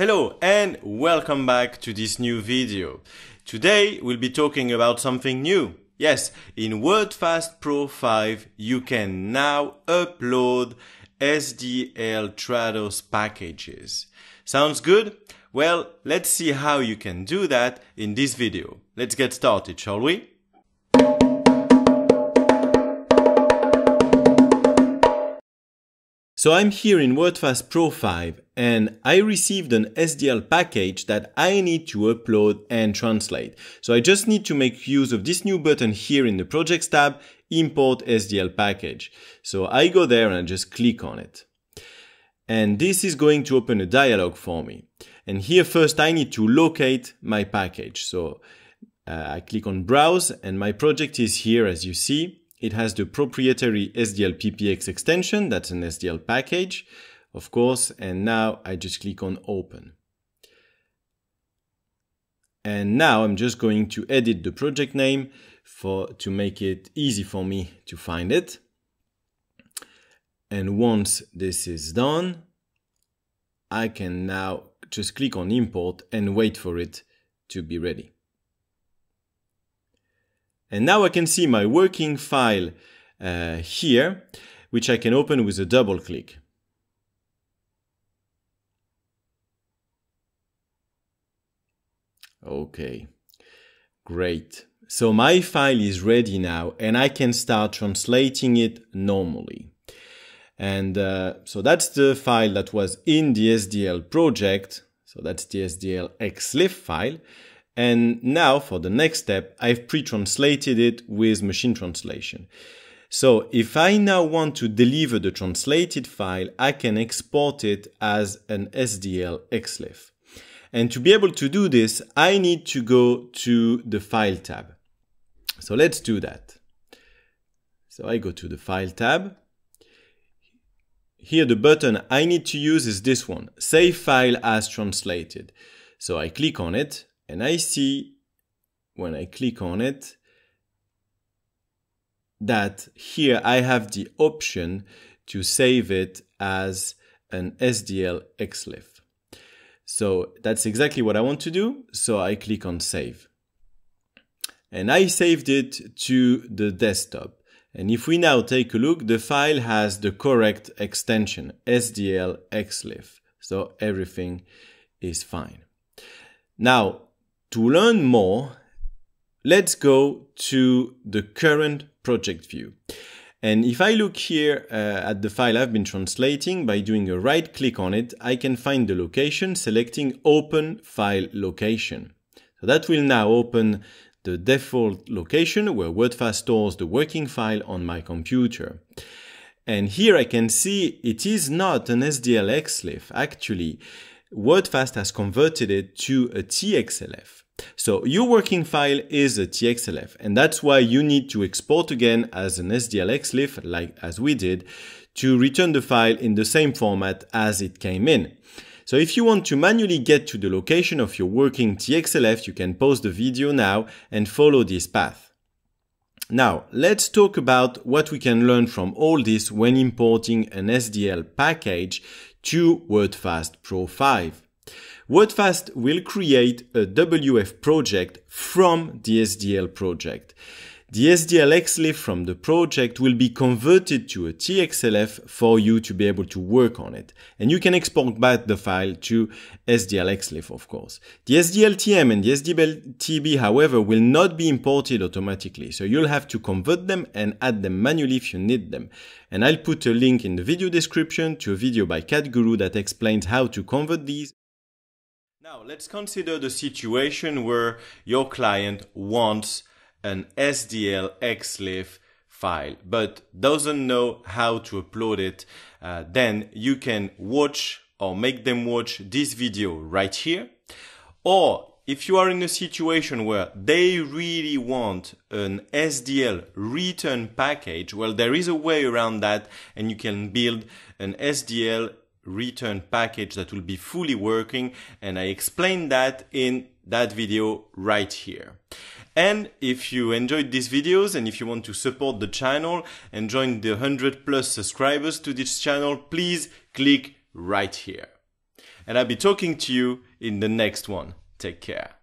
Hello and welcome back to this new video. Today we'll be talking about something new. Yes, in WordFast Pro 5 you can now upload SDL Trados packages. Sounds good? Well, let's see how you can do that in this video. Let's get started, shall we? So I'm here in WordFast Pro 5 and I received an SDL package that I need to upload and translate. So I just need to make use of this new button here in the projects tab, import SDL package. So I go there and I just click on it. And this is going to open a dialog for me. And here first I need to locate my package. So uh, I click on browse and my project is here as you see. It has the proprietary SDL PPX extension, that's an SDL package, of course, and now I just click on open. And now I'm just going to edit the project name for to make it easy for me to find it. And once this is done, I can now just click on import and wait for it to be ready. And now I can see my working file uh, here, which I can open with a double click. Okay, great. So my file is ready now and I can start translating it normally. And uh, so that's the file that was in the SDL project. So that's the SDL XLIFF file. And now for the next step, I've pre-translated it with machine translation. So if I now want to deliver the translated file, I can export it as an SDL XLIFF. And to be able to do this, I need to go to the File tab. So let's do that. So I go to the File tab. Here the button I need to use is this one, Save File as Translated. So I click on it and I see when I click on it that here I have the option to save it as an SDL XLIFF. So that's exactly what I want to do. So I click on save. And I saved it to the desktop. And if we now take a look, the file has the correct extension, SDL XLIFF. So everything is fine. Now, to learn more, let's go to the current project view. And if I look here uh, at the file I've been translating by doing a right click on it, I can find the location selecting open file location. So that will now open the default location where WordFast stores the working file on my computer. And here I can see it is not an SDL XLIFF. Actually, WordFast has converted it to a TXLF. So your working file is a TXLF and that's why you need to export again as an SDLXLIFF like as we did to return the file in the same format as it came in. So if you want to manually get to the location of your working TXLF, you can pause the video now and follow this path. Now, let's talk about what we can learn from all this when importing an SDL package to WordFast Pro 5. WordFast will create a WF project from the SDL project. The SDL XLIFF from the project will be converted to a TXLF for you to be able to work on it. And you can export back the file to SDL XLIFF, of course. The SDLTM and the SDLTB, however, will not be imported automatically. So you'll have to convert them and add them manually if you need them. And I'll put a link in the video description to a video by CatGuru that explains how to convert these now, let's consider the situation where your client wants an SDL XLIFF file, but doesn't know how to upload it. Uh, then you can watch or make them watch this video right here. Or if you are in a situation where they really want an SDL return package, well, there is a way around that and you can build an SDL return package that will be fully working and I explained that in that video right here. And if you enjoyed these videos and if you want to support the channel and join the 100 plus subscribers to this channel, please click right here. and I'll be talking to you in the next one. Take care.